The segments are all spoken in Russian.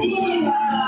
viva!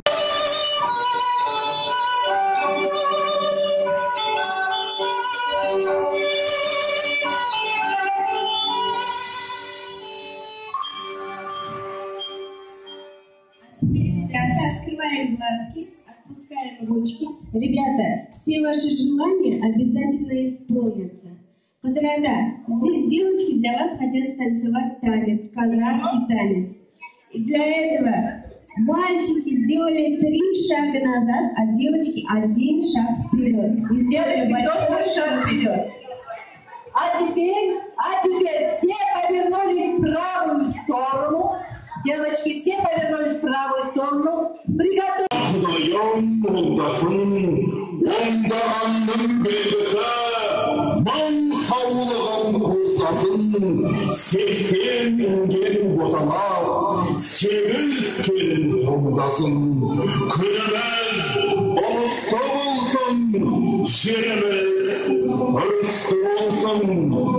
Ребята, открываем глазки, отпускаем ручки. Ребята, все ваши желания обязательно исполнятся. Подряда, здесь девочки для вас хотят станцевать танец, казахский танец. И для этого мальчики сделали три шага назад, а девочки один шаг вперед. И сделали большой шаг вперед. А теперь, а теперь все повернулись в правую сторону. Девочки, все повернулись в правую сторону. Приготовились. Құдайым молдасын, оңдағанның белгісі, мың саулығын қостасын, сексен мінген боталап, сегіз келін қомдасын. Күніміз ұлысты болсын, жеріміз ырысты болсын.